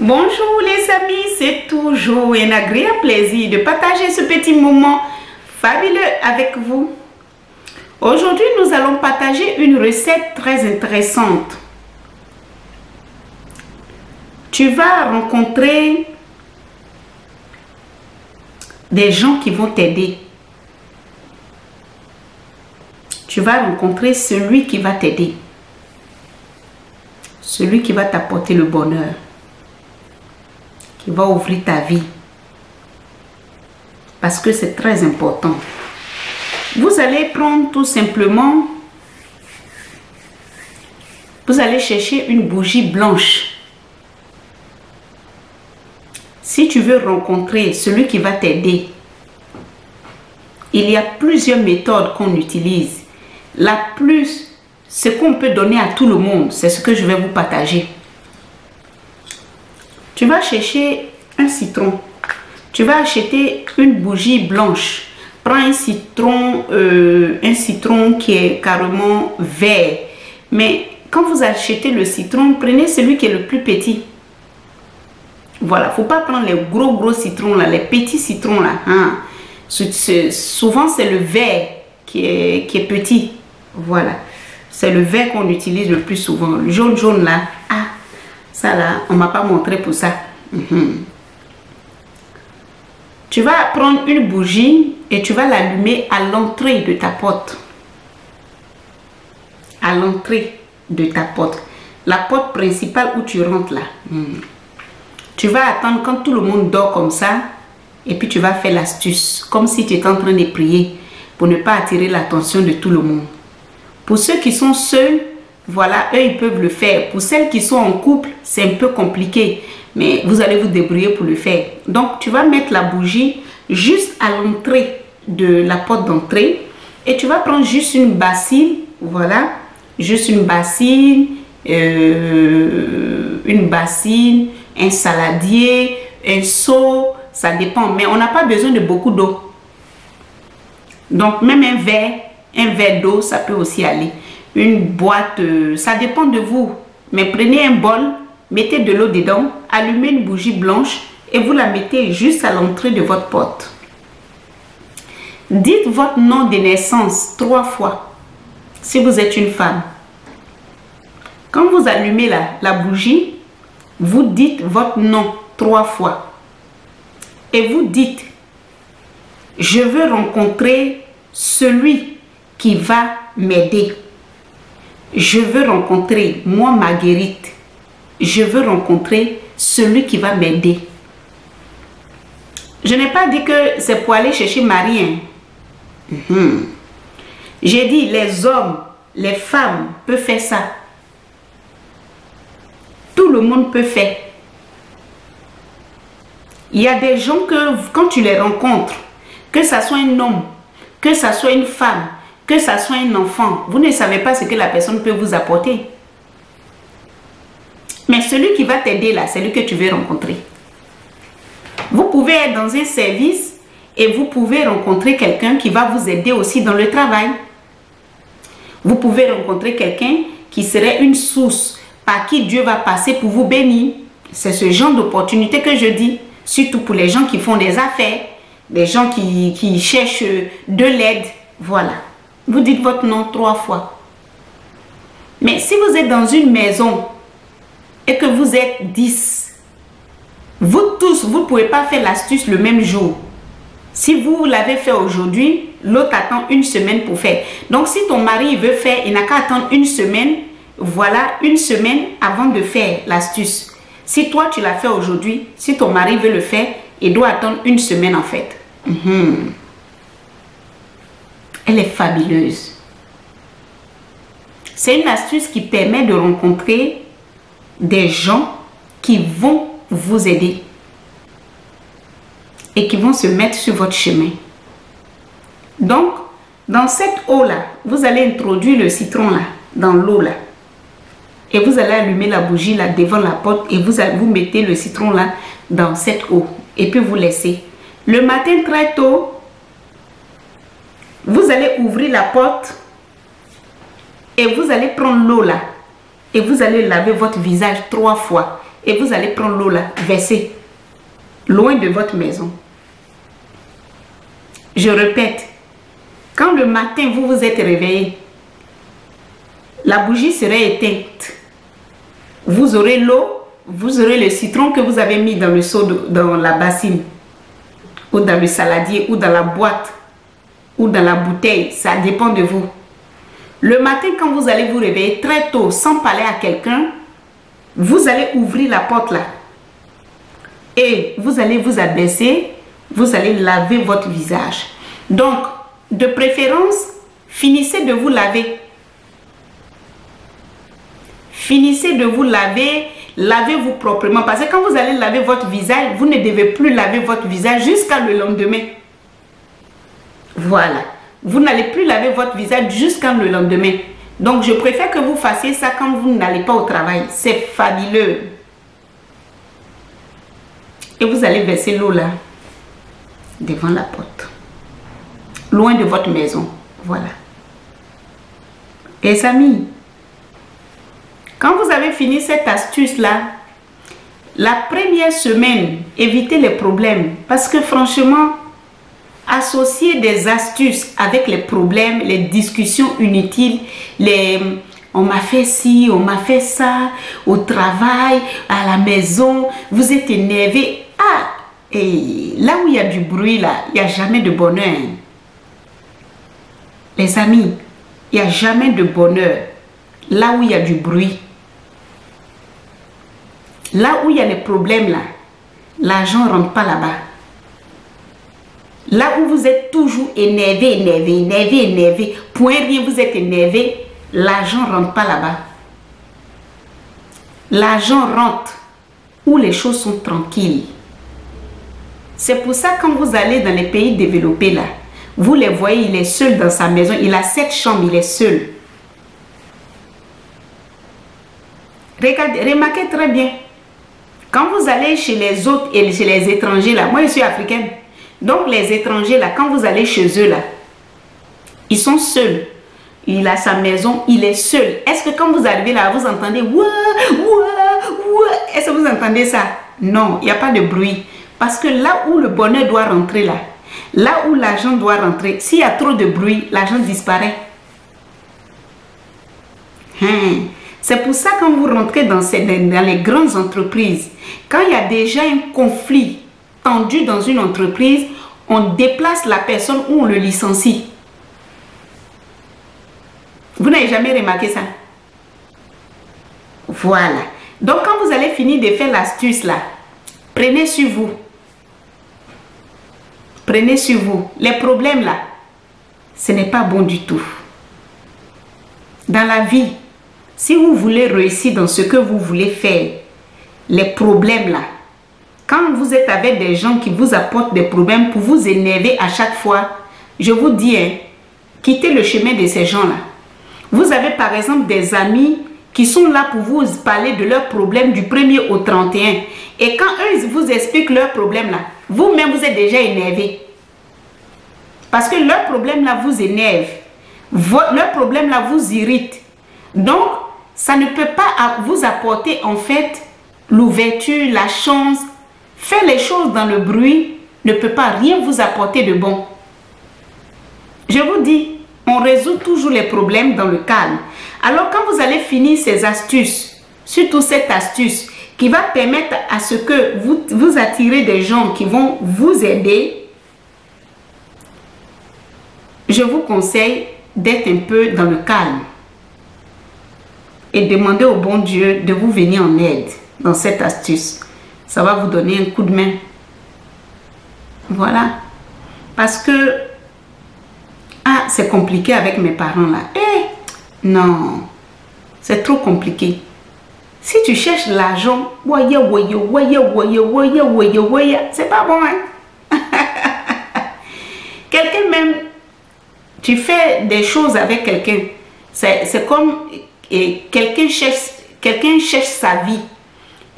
Bonjour les amis, c'est toujours un agréable plaisir de partager ce petit moment fabuleux avec vous. Aujourd'hui, nous allons partager une recette très intéressante. Tu vas rencontrer des gens qui vont t'aider. Tu vas rencontrer celui qui va t'aider. Celui qui va t'apporter le bonheur. Va ouvrir ta vie. Parce que c'est très important. Vous allez prendre tout simplement, vous allez chercher une bougie blanche. Si tu veux rencontrer celui qui va t'aider, il y a plusieurs méthodes qu'on utilise. La plus, ce qu'on peut donner à tout le monde, c'est ce que je vais vous partager. Tu vas chercher un citron. Tu vas acheter une bougie blanche prends un citron, euh, un citron qui est carrément vert. Mais quand vous achetez le citron, prenez celui qui est le plus petit. Voilà, faut pas prendre les gros gros citrons là, les petits citrons là. Hein. Souvent c'est le vert qui est, petit. Voilà, c'est le vert qu'on utilise le plus souvent. Jaune jaune là, ah, ça là, on m'a pas montré pour ça. Mhm. Tu vas prendre une bougie et tu vas l'allumer à l'entrée de ta porte. À l'entrée de ta porte. La porte principale où tu rentres là. Hmm. Tu vas attendre quand tout le monde dort comme ça. Et puis tu vas faire l'astuce. Comme si tu étais en train de prier. Pour ne pas attirer l'attention de tout le monde. Pour ceux qui sont seuls, voilà, eux, ils peuvent le faire. Pour celles qui sont en couple, c'est un peu compliqué mais vous allez vous débrouiller pour le faire. Donc, tu vas mettre la bougie juste à l'entrée de la porte d'entrée et tu vas prendre juste une bassine, voilà, juste une bassine, euh, une bassine, un saladier, un seau, ça dépend, mais on n'a pas besoin de beaucoup d'eau. Donc, même un verre, un verre d'eau, ça peut aussi aller. Une boîte, euh, ça dépend de vous. Mais prenez un bol, mettez de l'eau dedans, allumez une bougie blanche et vous la mettez juste à l'entrée de votre porte. Dites votre nom de naissance trois fois si vous êtes une femme. Quand vous allumez la, la bougie, vous dites votre nom trois fois. Et vous dites, je veux rencontrer celui qui va m'aider. Je veux rencontrer moi Marguerite je veux rencontrer celui qui va m'aider. Je n'ai pas dit que c'est pour aller chercher Marie. Hein. Mhm. J'ai dit les hommes, les femmes peuvent faire ça. Tout le monde peut faire. Il y a des gens que quand tu les rencontres, que ça soit un homme, que ça soit une femme, que ça soit un enfant, vous ne savez pas ce que la personne peut vous apporter. Mais celui qui va t'aider là, c'est lui que tu veux rencontrer. Vous pouvez être dans un service et vous pouvez rencontrer quelqu'un qui va vous aider aussi dans le travail. Vous pouvez rencontrer quelqu'un qui serait une source par qui Dieu va passer pour vous bénir. C'est ce genre d'opportunité que je dis, surtout pour les gens qui font des affaires, des gens qui, qui cherchent de l'aide. Voilà. Vous dites votre nom trois fois. Mais si vous êtes dans une maison et que vous êtes 10, vous tous, vous ne pouvez pas faire l'astuce le même jour. Si vous l'avez fait aujourd'hui, l'autre attend une semaine pour faire. Donc, si ton mari veut faire, il n'a qu'à attendre une semaine. Voilà, une semaine avant de faire l'astuce. Si toi, tu l'as fait aujourd'hui, si ton mari veut le faire, il doit attendre une semaine en fait. Mhm. Elle est fabuleuse. C'est une astuce qui permet de rencontrer des gens qui vont vous aider et qui vont se mettre sur votre chemin. Donc, dans cette eau-là, vous allez introduire le citron là, dans l'eau là. Et vous allez allumer la bougie là devant la porte et vous, vous mettez le citron là dans cette eau. Et puis vous laissez. Le matin très tôt, vous allez ouvrir la porte et vous allez prendre l'eau là et vous allez laver votre visage trois fois. et vous allez prendre l'eau là, verser, loin de votre maison. Je répète, quand le matin vous vous êtes réveillé, la bougie serait éteinte. Vous aurez l'eau, vous aurez le citron que vous avez mis dans le seau, dans la bassine, ou dans le saladier, ou dans la boîte, ou dans la bouteille. Ça dépend de vous. Le matin, quand vous allez vous réveiller très tôt, sans parler à quelqu'un, vous allez ouvrir la porte là. Et vous allez vous abaisser, vous allez laver votre visage. Donc, de préférence, finissez de vous laver. Finissez de vous laver, lavez-vous proprement. Parce que quand vous allez laver votre visage, vous ne devez plus laver votre visage jusqu'à le lendemain. Voilà. Vous n'allez plus laver votre visage jusqu'à le lendemain. Donc, je préfère que vous fassiez ça quand vous n'allez pas au travail. C'est fabuleux. Et vous allez verser l'eau là, devant la porte. Loin de votre maison. Voilà. Les amis, quand vous avez fini cette astuce-là, la première semaine, évitez les problèmes. Parce que franchement, associer des astuces avec les problèmes, les discussions inutiles, les on m'a fait ci, on m'a fait ça, au travail, à la maison, vous êtes énervé. Ah, et là où il y a du bruit, là, il n'y a jamais de bonheur. Les amis, il n'y a jamais de bonheur là où il y a du bruit. Là où il y a les problèmes, là, l'argent ne rentre pas là-bas. Là où vous êtes toujours énervé, énervé, énervé, énervé, point rien, vous êtes énervé, l'argent ne rentre pas là-bas. L'argent rentre où les choses sont tranquilles. C'est pour ça quand vous allez dans les pays développés là, vous les voyez, il est seul dans sa maison, il a sept chambres, il est seul. Regardez, remarquez très bien. Quand vous allez chez les autres et chez les étrangers là, moi je suis africaine, donc les étrangers là, quand vous allez chez eux là, ils sont seuls. Il a sa maison, il est seul. Est-ce que quand vous arrivez là, vous entendez ouah, ouah, ouah Est-ce que vous entendez ça? Non, il n'y a pas de bruit. Parce que là où le bonheur doit rentrer là, là où l'argent doit rentrer, s'il y a trop de bruit, l'argent disparaît. Hein? C'est pour ça quand vous rentrez dans, ces, dans les grandes entreprises, quand il y a déjà un conflit dans une entreprise, on déplace la personne ou on le licencie. Vous n'avez jamais remarqué ça? Voilà. Donc quand vous allez finir de faire l'astuce là, prenez sur vous. Prenez sur vous. Les problèmes là, ce n'est pas bon du tout. Dans la vie, si vous voulez réussir dans ce que vous voulez faire, les problèmes là, quand vous êtes avec des gens qui vous apportent des problèmes pour vous énerver à chaque fois, je vous dis, hein, quittez le chemin de ces gens-là. Vous avez par exemple des amis qui sont là pour vous parler de leurs problèmes du 1er au 31. Et quand eux vous expliquent leurs problèmes là, vous-même vous êtes déjà énervé. Parce que leurs problèmes là vous énerve. Leurs problèmes là vous irrite. Donc, ça ne peut pas vous apporter en fait l'ouverture, la chance, Faire les choses dans le bruit ne peut pas rien vous apporter de bon. Je vous dis, on résout toujours les problèmes dans le calme. Alors quand vous allez finir ces astuces, surtout cette astuce qui va permettre à ce que vous, vous attirez des gens qui vont vous aider, je vous conseille d'être un peu dans le calme et demander au bon Dieu de vous venir en aide dans cette astuce ça va vous donner un coup de main. Voilà. Parce que, ah, c'est compliqué avec mes parents là. Eh, non, c'est trop compliqué. Si tu cherches l'argent, c'est pas bon, hein? quelqu'un même, tu fais des choses avec quelqu'un, c'est comme quelqu'un cherche, quelqu'un cherche sa vie.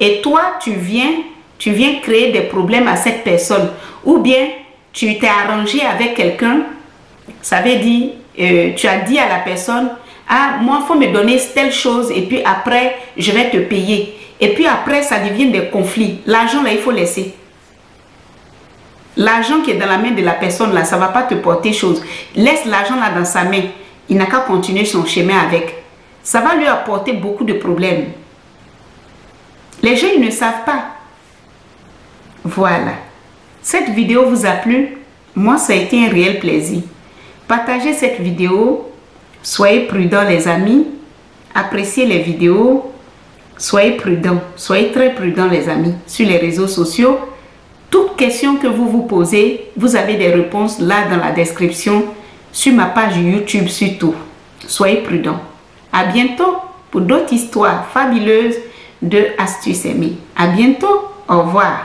Et toi, tu viens, tu viens créer des problèmes à cette personne. Ou bien, tu t'es arrangé avec quelqu'un, ça veut dire, euh, tu as dit à la personne, ah, moi, il faut me donner telle chose et puis après, je vais te payer. Et puis après, ça devient des conflits. L'argent, là, il faut laisser. L'argent qui est dans la main de la personne, là, ça ne va pas te porter chose. Laisse l'argent là dans sa main. Il n'a qu'à continuer son chemin avec. Ça va lui apporter beaucoup de problèmes. Les gens, ils ne savent pas. Voilà. Cette vidéo vous a plu? Moi, ça a été un réel plaisir. Partagez cette vidéo. Soyez prudents, les amis. Appréciez les vidéos. Soyez prudents. Soyez très prudents, les amis, sur les réseaux sociaux. Toute question que vous vous posez, vous avez des réponses là dans la description sur ma page YouTube surtout. Soyez prudents. À bientôt pour d'autres histoires fabuleuses de Astuces Aimées. À bientôt. Au revoir.